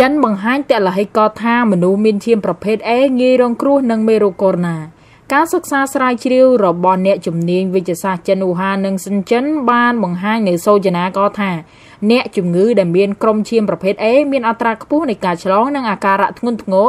ចិនបង្ហាញតលហិកថាមនុស្សមានឈាមប្រភេទ A ងាយរងគ្រោះនឹងមេរោគកូវីដ -19 ការសិក្សាស្រាវជ្រាវរបស់អ្នកជំនាញវិទ្យាសាស្ត្រចិនអ៊ូហាននិងសិនចិនបានបង្ហាញនៅសូចនាក៏ថាអ្នកជំងឺដែលមានក្រុមឈាមប្រភេទ A មានអត្រាខ្ពស់នៃការឆ្លងនិងអាការៈធ្ងន់ធ្ងរ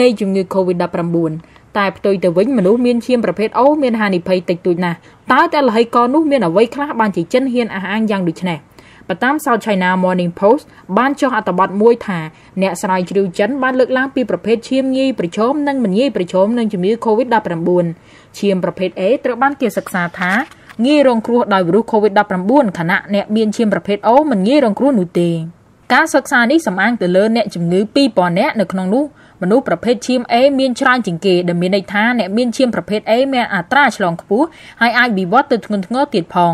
នៃជំងឺ COVID-19 តែផ្ទុយទៅវិញមនុស្សមានឈាមប្រភេទ O មានហានិភ័យតិចតួចណាស់តើតែលហិកនោះមានអ្វីខ្លះបានជាចិនហ៊ានអះអាងយ៉ាងដូចនេះ បតាម South China Morning Post បានចុះអត្ថបទមួយថាអ្នកស្រាវជ្រាវចិនបានលើកឡើងពីប្រភេទឈាមងាយប្រឈមនិងមិនងាយប្រឈមនឹងជំងឺ COVID-19 ឈាមប្រភេទ A ត្រូវបានគេសិក្សាថាងាយរងគ្រោះដោយវីរុស COVID-19 ខណៈអ្នកមានឈាមប្រភេទ O មិនងាយរងគ្រោះនោះទេការសិក្សានេះសំអាងទៅលើអ្នកជំងឺ2000នាក់នៅក្នុងនោះ មនុស្សប្រភេទឈាម A មានច្រើនជាងគេដែលមានន័យថាអ្នកមានឈាមប្រភេទ A មានអត្រាឆ្លងខ្ពស់ហើយអាចវិវត្តទៅធ្ងន់ធ្ងរទៀតផង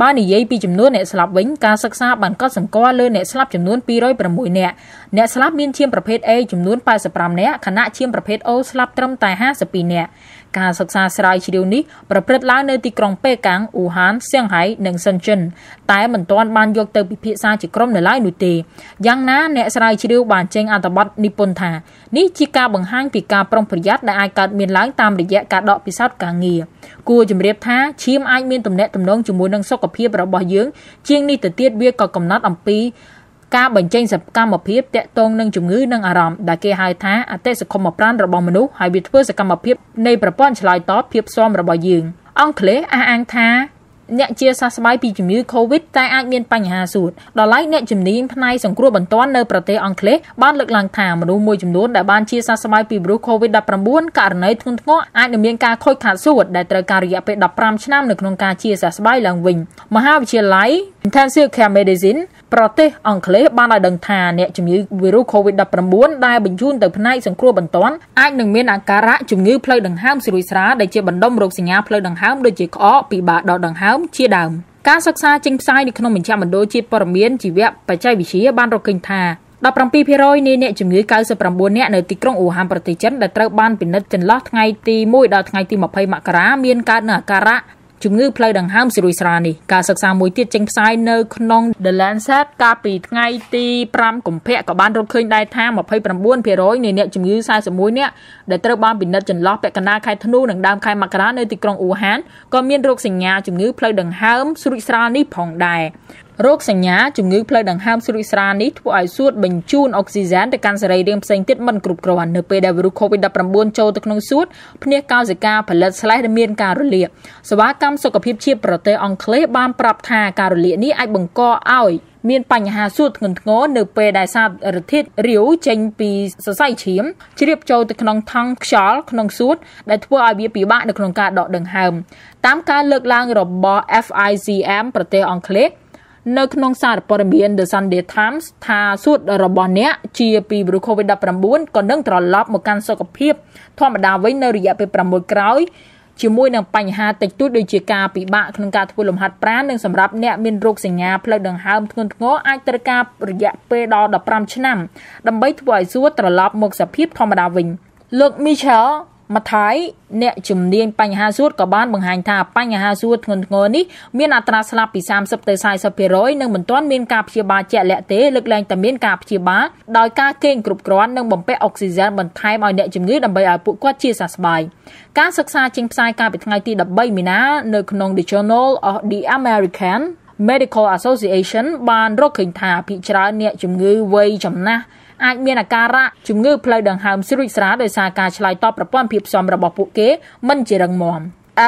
បើនិយាយពីចំនួនអ្នកស្លាប់វិញការសិក្សាបានកត់សម្គាល់លើអ្នកស្លាប់ចំនួន206នាក់អ្នកស្លាប់មានឈាមប្រភេទ A ចំនួន85នាក់ខណៈឈាមប្រភេទ O ស្លាប់ត្រឹមតែ52នាក់ ការសិក្សាស្រាវជ្រាវនេះប្រព្រឹត្តឡើងនៅទីក្រុងប៉េកាំងអ៊ូហានសៀងហៃនិងសិនជិនតែមិនទាន់បានយកទៅពិភាក្សាជាក្រុមនៅឡើយនោះទេយ៉ាងណាអ្នកស្រាវជ្រាវបានចេញអត្ថបទនិពន្ធថានេះជាការបង្ហាញពីការប្រុងប្រយ័ត្នដែលអាចកើតមានឡើងតាមរយៈការដកពិសោធន៍ការងារគួរជំរាបថាឈាមអាចមានទំនាក់ទំនងជាមួយនឹងសុខភាពរបស់យើងជាងនេះទៅទៀតវាក៏កំណត់អំពី ការបញ្ចេញសកម្មភាពតាក់ទងនឹងជំងឺនិងអារម្មណ៍ដែលគេហៅថាអតិសកុមប្រាណរបស់មនុស្សហើយវាធ្វើសកម្មភាពនៃប្រព័ន្ធឆ្លើយតបភាពស៊ាំរបស់យើងអង់គ្លេសអះអាងថាអ្នកជាសះស្បើយពីជំងឺ Covid តែអាចមានបញ្ហាសួតដល់ឡែកអ្នកជំនាញផ្នែកសង្គ្រោះបន្ទាន់នៅប្រទេសអង់គ្លេសបានលើកឡើងថាមនុស្សមួយចំនួនដែលបានជាសះស្បើយពីវីរុស Covid-19 ករណីធ្ងន់ធ្ងរអាចនឹងមានការខូចខាតសួតដែលត្រូវការរយៈពេល15ឆ្នាំនៅក្នុងការជាសះស្បើយឡើងវិញមហាវិទ្យាល័យ Intensive Care Medicine ប្រទេសអង់គ្លេសបានឲ្យដឹងថាអ្នកជំងឺវីរុស COVID-19 ដែលបញ្ជូនទៅផ្នែកសង្គ្រោះបន្ទាន់អាចនឹងមានអាការៈជំងឺផ្លូវដង្ហើមស្រួយស្រាលដែលជាបណ្ដុំរោគសញ្ញាផ្លូវដង្ហើមដូចជាក្អកពិបាកដកដង្ហើមជាដើមការសិក្សាចេញផ្សាយនៅក្នុងមជ្ឈមណ្ឌលជាតិព័ត៌មានជីវៈបច្ចេកវិទ្យាបានរកឃើញថា17%នៃអ្នកជំងឺ99នាក់នៅទីក្រុងអ៊ូហានប្រទេសចិនដែលត្រូវបានពិនិត្យចន្លោះថ្ងៃទី1ដល់ថ្ងៃទី20មករាមានកើតនូវអាការៈ ជំងឺផ្លូវដង្ហើមស្រួយស្រាលនេះការសិក្សាមួយទៀតចេញផ្សាយនៅក្នុង The Lancet កាលពីថ្ងៃទី5កុម្ភៈក៏បានរកឃើញដែរថា29%នៃអ្នកជំងឺ41នាក់ដែលត្រូវបានពិនិត្យចន្លោះពាក់កណ្ដាលខែធ្នូនិងដើមខែមករានៅទីក្រុងអ៊ូហានក៏មានរោគសញ្ញាជំងឺផ្លូវដង្ហើមស្រួយស្រាលនេះផងដែរ រោគសញ្ញាជំងឺផ្លូវដង្ហើមស្រួយស្រាលនេះធ្វើឲ្យសួតបញ្ជូនអុកស៊ីហ្សែនទៅកាន់សរីរាង្គផ្សេងទៀតមិនគ្រប់គ្រាន់នៅពេលដែលវីរុស COVID-19 ចូលទៅក្នុងសួតភ្នាះកោសិកាផលិតស្លេសដែលមានការរលាកសេវាកម្មសុខភាពជាតិប្រទេសអង់គ្លេសបានប្រាប់ថាការរលាកនេះអាចបង្កឲ្យមានបញ្ហាសួតធ្ងន់ធ្ងរនៅពេលដែលសារធាតុរាវចេញពីសរសៃឈាមជ្រាបចូលទៅក្នុងថង់ខ្យល់ក្នុងសួតដែលធ្វើឲ្យវាពិបាកនៅក្នុងការដកដង្ហើមតាមការលើកឡើងរបស់ FICM ប្រទេសអង់គ្លេស នៅក្នុងសារព័ត៌មាន The Sunday Times ថាសួតរបស់អ្នកជាពីវីរុស COVID-19 ក៏នឹងត្រឡប់មកកាន់សុខភាពធម្មតាវិញនៅរយៈពេល6ក្រោយជាមួយនឹងបញ្ហាតិចតួចដូចជាការពិបាកក្នុងការធ្វើលំហាត់ប្រាណនិងសម្រាប់អ្នកមានរោគសញ្ញាផ្លូវដង្ហើមធ្ងន់ធ្ងរអាចត្រូវការរយៈពេលដល់15ឆ្នាំដើម្បីធ្វើឲ្យសួតត្រឡប់មកសភាពធម្មតាវិញលោក Michel មថៃអ្នកជំនាញបញ្ហាសួតក៏បានបង្ហាញថាបញ្ហាសួតធ្ងន់ធ្ងរនេះមានអត្រាស្លាប់ពី30ទៅ40%និងមិនទាន់មានការព្យាបាលជាក់លាក់ទេលើកលែងតែមានការព្យាបាលដោយការគេងគ្រប់គ្រាន់និងបំពាក់អុកស៊ីហ្សែនបន្ថែមឲ្យអ្នកជំងឺដើម្បីឲ្យពួកគាត់ជាសះស្បើយការសិក្សាចេញផ្សាយកាលពីថ្ងៃទី13មីនានៅក្នុង The Journal of the American Medical Association បានរកឃើញថាភាគច្រើនអ្នកជំងឺវ័យចំណាស់អាចមានអាការៈជំងឺផ្លូវដង្ហើមស្រួចស្រាលដោយសារការឆ្លើយតបប្រព័ន្ធភាពស៊ាំរបស់ពួកគេមិនជារឹងមាំ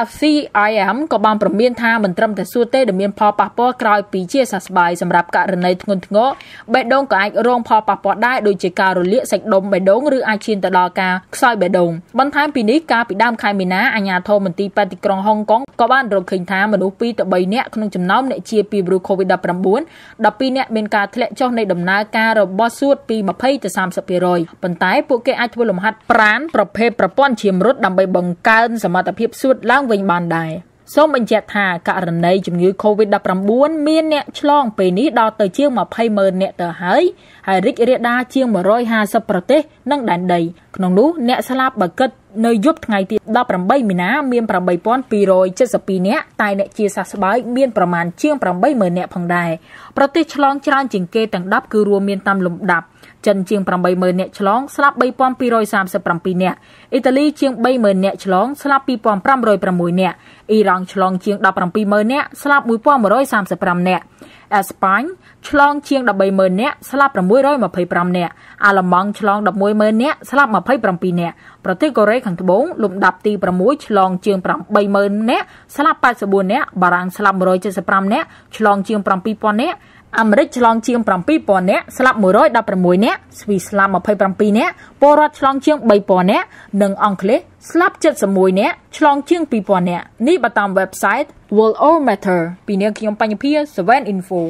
FCIM ក៏បានប្រមានថាមិនត្រឹមតែសួរទេដែលមានផលប៉ះពាល់ក្រោយពីជាសះស្បើយសម្រាប់ករណីធ្ងន់ធ្ងរបេះដូងក៏អាចរងផលប៉ះពាល់ដែរដូចជាការរលាកសាច់ដុំបេះដូងឬអាចឈានទៅដល់ការខ្សោយបេះដូងបន្ថែមពីនេះកាលពីដើមខែមីនាអាជ្ញាធរមន្ទីរពេទ្យទីក្រុងហុងកុងក៏បានរកឃើញថាមនុស្ស2ទៅ3នាក់ក្នុងចំណោមអ្នកជាពីវីរុស COVID-19 12នាក់មានការធ្លាក់ចុះនៃដំណើរការរបស់សួតពី20ទៅ30%ប៉ុន្តែពួកគេអាចធ្វើលំហាត់ប្រាណប្រភេទប្រព័ន្ធឈាមរត់ដើម្បីបង្កើនសមត្ថភាពសួតឡើងឡើងវិញបានដែរសូមបញ្ជាក់ថាករណីជំងឺ Covid-19 មានអ្នកឆ្លងពេលនេះដល់ទៅជាង20ម៉ឺនអ្នកទៅហើយហើយរីករាលដាលជាង150ប្រទេស និងដែនដីក្នុងនោះអ្នកស្លាប់បើគិតនៅយប់ថ្ងៃទី18មីនាមាន8272នាក់តែអ្នកជាសះស្បើយមានប្រមាណជាង80000នាក់ផងដែរប្រទេសឆ្លងច្រើនជាងគេទាំង10គឺរួមមានតាមលំដាប់ចិនជាង80000នាក់ឆ្លងស្លាប់3237នាក់អ៊ីតាលីជាង30000នាក់ឆ្លងស្លាប់2506នាក់អ៊ីរ៉ង់ឆ្លងជាង170,000នាក់ស្លាប់1135នាក់អេស្ប៉ាញឆ្លងជាង130,000នាក់ស្លាប់625នាក់អាល្លឺម៉ង់ឆ្លង110,000នាក់ស្លាប់27នាក់ ប្រទេសកូរ៉េខាងត្បូងលំដាប់ទី6ឆ្លងជាង80,000នាក់ស្លាប់84នាក់បារាំងស្លាប់175នាក់ឆ្លងជាង7,000នាក់អាមេរិកឆ្លងជាង7000នាក់ស្លាប់116នាក់ស្វីសស្លាប់27នាក់ពលរដ្ឋឆ្លងជាង3000នាក់និងអង់គ្លេសស្លាប់71នាក់ឆ្លងជាង2000នាក់នេះបើតាម website World All Matter ពីនាងខ្ញុំបញ្ញភា 7 Info